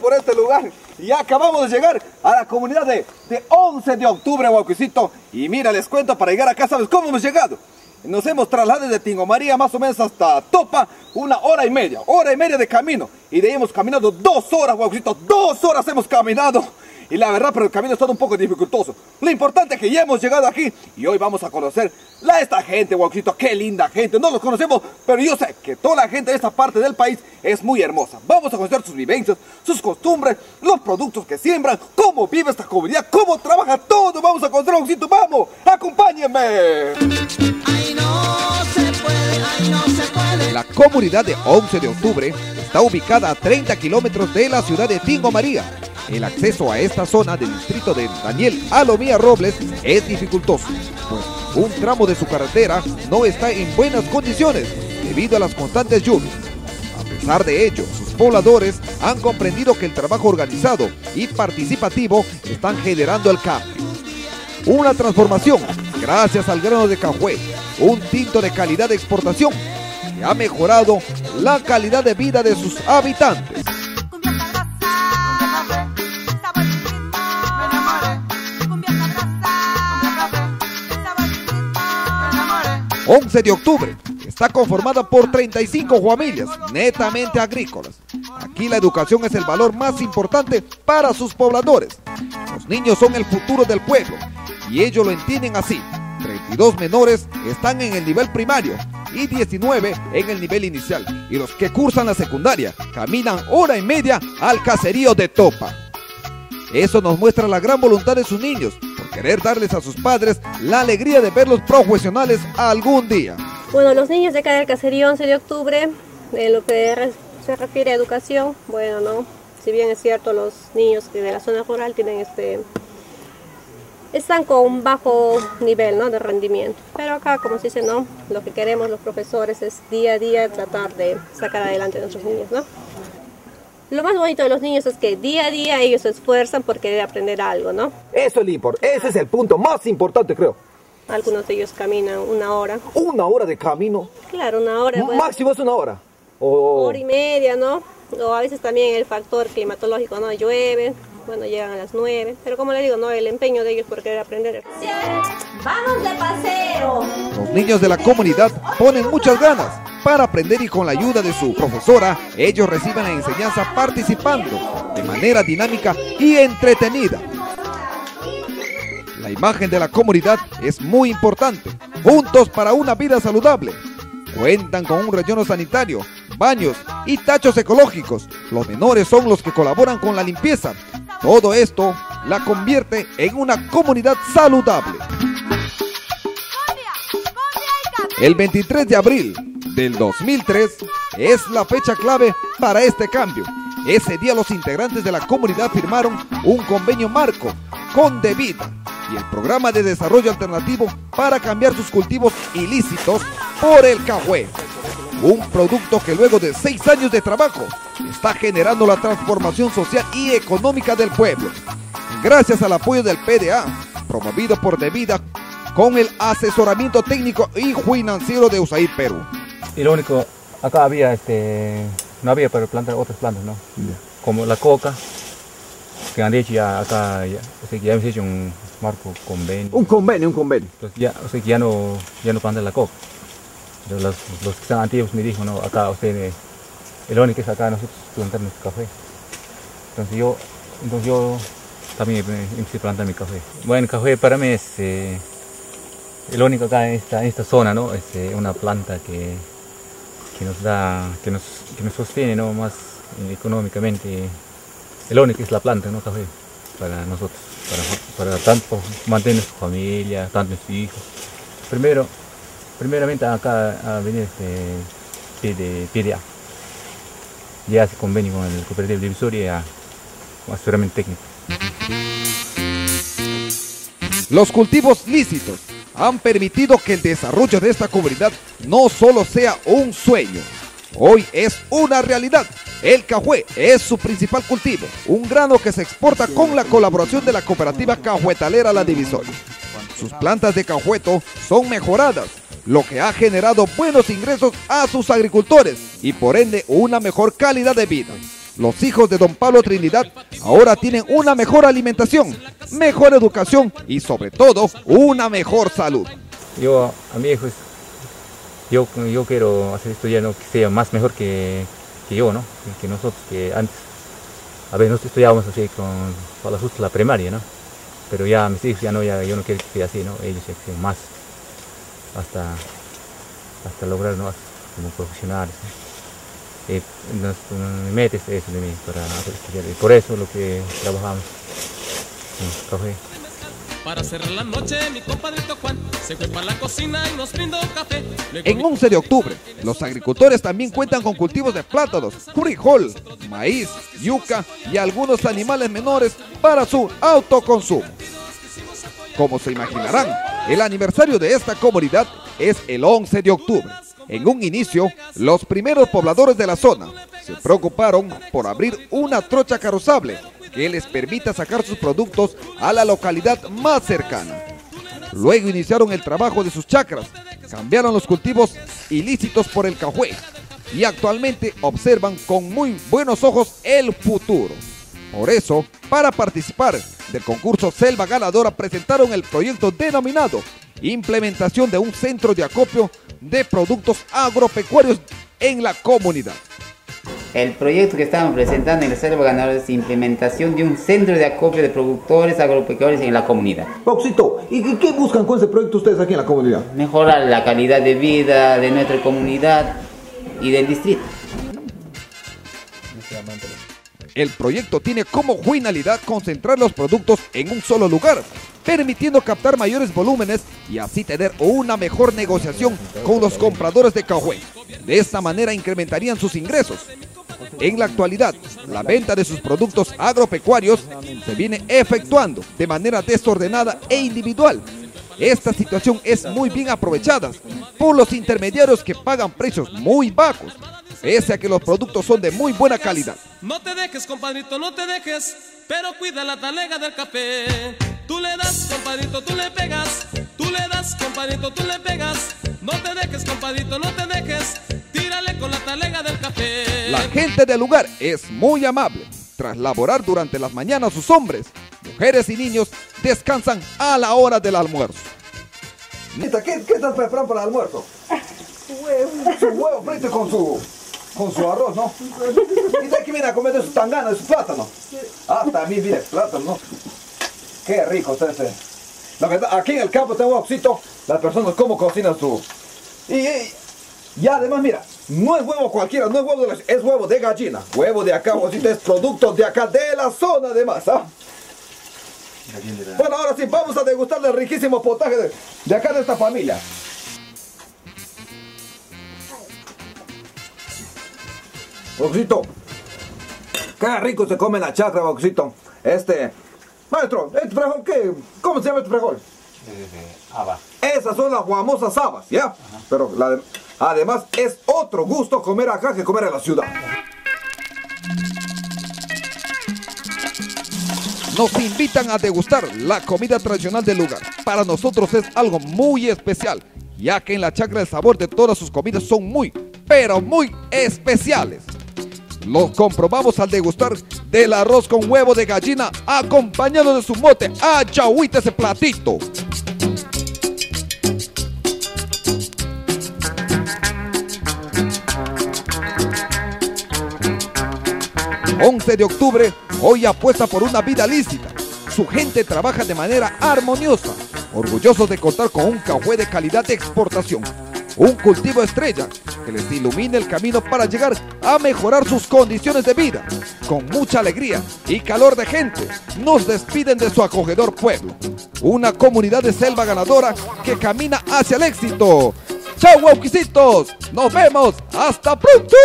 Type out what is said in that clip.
por este lugar y acabamos de llegar a la comunidad de, de 11 de octubre, Huacuicito. Y mira, les cuento, para llegar acá, ¿sabes cómo hemos llegado? Nos hemos trasladado desde Tingo María más o menos hasta Topa, una hora y media, hora y media de camino. Y de ahí hemos caminado dos horas, Huacuicito, dos horas hemos caminado. Y la verdad, pero el camino ha estado un poco dificultoso. Lo importante es que ya hemos llegado aquí y hoy vamos a conocer a esta gente, Guauxito. Qué linda gente. No los conocemos, pero yo sé que toda la gente de esta parte del país es muy hermosa. Vamos a conocer sus vivencias, sus costumbres, los productos que siembran, cómo vive esta comunidad, cómo trabaja todo. Vamos a conocer, Guauxito. Vamos, acompáñenme. La comunidad de 11 de octubre está ubicada a 30 kilómetros de la ciudad de Tingo María el acceso a esta zona del distrito de Daniel Alomía Robles es dificultoso, pues un tramo de su carretera no está en buenas condiciones debido a las constantes lluvias. A pesar de ello, sus pobladores han comprendido que el trabajo organizado y participativo están generando el cambio. Una transformación gracias al grano de cajue, un tinto de calidad de exportación que ha mejorado la calidad de vida de sus habitantes. 11 de octubre. Está conformada por 35 familias netamente agrícolas. Aquí la educación es el valor más importante para sus pobladores. Los niños son el futuro del pueblo y ellos lo entienden así. 32 menores están en el nivel primario y 19 en el nivel inicial. Y los que cursan la secundaria caminan hora y media al caserío de Topa. Eso nos muestra la gran voluntad de sus niños querer darles a sus padres la alegría de verlos profesionales algún día. Bueno, los niños de acá del caserío 11 de octubre, en lo que se refiere a educación, bueno, no, si bien es cierto los niños de la zona rural tienen este están con un bajo nivel ¿no? de rendimiento. Pero acá, como se dice, no, lo que queremos los profesores es día a día tratar de sacar adelante a nuestros niños. ¿no? Lo más bonito de los niños es que día a día ellos se esfuerzan por querer aprender algo, ¿no? Eso es ese es el punto más importante, creo. Algunos de ellos caminan una hora. ¿Una hora de camino? Claro, una hora. Máximo es una hora. O... Hora y media, ¿no? O a veces también el factor climatológico, ¿no? Llueve, bueno, llegan a las nueve. Pero como le digo, no, el empeño de ellos por querer aprender. ¡Vamos de paseo! Los niños de la comunidad ponen muchas ganas para aprender y con la ayuda de su profesora, ellos reciben la enseñanza participando de manera dinámica y entretenida. La imagen de la comunidad es muy importante. Juntos para una vida saludable. Cuentan con un relleno sanitario, baños y tachos ecológicos. Los menores son los que colaboran con la limpieza. Todo esto la convierte en una comunidad saludable. El 23 de abril del 2003 es la fecha clave para este cambio. Ese día los integrantes de la comunidad firmaron un convenio marco con Devida y el programa de desarrollo alternativo para cambiar sus cultivos ilícitos por el cajue. Un producto que luego de seis años de trabajo está generando la transformación social y económica del pueblo. Gracias al apoyo del PDA, promovido por Devida, con el asesoramiento técnico y financiero de USAID Perú. Y lo único, acá había, este, no había para plantar otras plantas, ¿no? Como la coca, que han dicho ya acá, ya, o sea, ya hemos hecho un marco convenio. Un convenio, un convenio. Entonces ya, o sea, ya no, ya no plantan la coca. Los, los, que están antiguos me dijo, no, acá usted, el único que es acá nosotros plantar nuestro café. Entonces yo, entonces yo también empecé a plantar mi café. Bueno, el café para mí es eh, el único acá en esta, zona, ¿no? Es eh, una planta que nos da, que nos, sostiene ¿no? más eh, económicamente el único es la planta, ¿no? Café, para nosotros, para, para tanto mantener nuestra familia, tanto nuestros hijos. Primero, primeramente acá a venir este PDA. Ya se convenio con el cooperativo divisoria como asesoramiento técnico. Los cultivos lícitos han permitido que el desarrollo de esta comunidad no solo sea un sueño, hoy es una realidad. El cajue es su principal cultivo, un grano que se exporta con la colaboración de la cooperativa cajuetalera La Divisoria. Sus plantas de cajueto son mejoradas, lo que ha generado buenos ingresos a sus agricultores y por ende una mejor calidad de vida. los hijos de don Pablo Trinidad ahora tienen una mejor alimentación, mejor educación y sobre todo una mejor salud. Yo a mi hijo, yo, yo quiero hacer esto ya no que sea más mejor que, que yo, ¿no? Que, nosotros, que antes. A ver, nosotros estudiábamos así con toda la, la primaria, ¿no? Pero ya mis hijos ya no, ya, yo no quiero que sea así, ¿no? Ellos que más hasta, hasta lograr, ¿no? Como profesionales. Y nos, me metes eso de mí para hacer estudiar. Y por eso lo que trabajamos café. Para cerrar la noche, mi compadrito Juan se fue para la cocina y nos brindó café. En 11 de octubre, los agricultores también cuentan con cultivos de plátanos, frijol, maíz, yuca y algunos animales menores para su autoconsumo. Como se imaginarán, el aniversario de esta comunidad es el 11 de octubre. En un inicio, los primeros pobladores de la zona se preocuparon por abrir una trocha carrozable que les permita sacar sus productos a la localidad más cercana. Luego iniciaron el trabajo de sus chacras, cambiaron los cultivos ilícitos por el cajué y actualmente observan con muy buenos ojos el futuro. Por eso, para participar del concurso Selva Ganadora presentaron el proyecto denominado Implementación de un centro de acopio de productos agropecuarios en la comunidad. El proyecto que estamos presentando en el Selva Ganadora es implementación de un centro de acopio de productores agropecuarios en la comunidad. Oxito, ¿y qué buscan con ese proyecto ustedes aquí en la comunidad? Mejorar la calidad de vida de nuestra comunidad y del distrito. El proyecto tiene como finalidad concentrar los productos en un solo lugar, permitiendo captar mayores volúmenes y así tener una mejor negociación con los compradores de cajué. De esta manera incrementarían sus ingresos. En la actualidad, la venta de sus productos agropecuarios se viene efectuando de manera desordenada e individual. Esta situación es muy bien aprovechada por los intermediarios que pagan precios muy bajos, pese a que los productos son de muy buena calidad. No te dejes, compadrito, no te dejes, pero cuida la talega del café. Tú le das, compadrito, tú le pegas, tú le das, compadrito, tú le pegas. No te dejes, compadrito, no te dejes, tírale con la talega del café. La gente del lugar es muy amable. Tras laborar durante las mañanas sus hombres, mujeres y niños descansan a la hora del almuerzo. ¿qué, qué estás preparando para el almuerzo? Su huevo. Su huevo frito con su, con su arroz, ¿no? ¿Y de aquí viene a comer de su tangana, de su plátano? Ah, también viene plátano, ¿no? Qué rico este. La verdad, aquí en el campo tengo oxito, las personas cómo cocinan su... Y, y, además, mira, no es huevo cualquiera, no es huevo de la, es huevo de gallina. Huevo de acá, es producto de acá, de la zona además, ¿ah? Bueno, ahora sí, vamos a degustar el riquísimo potaje de, de acá de esta familia. Boxito, qué rico se come la chacra, Boxito. Este, maestro, ¿este frijol qué? ¿Cómo se llama este frijol? haba. Esas son las famosas habas, ¿ya? Pero la de- además es otro gusto comer acá que comer en la ciudad. Nos invitan a degustar la comida tradicional del lugar. Para nosotros es algo muy especial, ya que en la chacra el sabor de todas sus comidas son muy, pero muy especiales. Lo comprobamos al degustar del arroz con huevo de gallina acompañado de su mote. ¡Ah, chauita ese platito! ...11 de octubre, hoy apuesta por una vida lícita. Su gente trabaja de manera armoniosa, orgullosos de contar con un café de calidad de exportación. Un cultivo estrella que les ilumine el camino para llegar a mejorar sus condiciones de vida. Con mucha alegría y calor de gente, nos despiden de su acogedor pueblo. Una comunidad de selva ganadora que camina hacia el éxito. ¡Chao, guauquisitos! ¡Nos vemos! ¡Hasta pronto!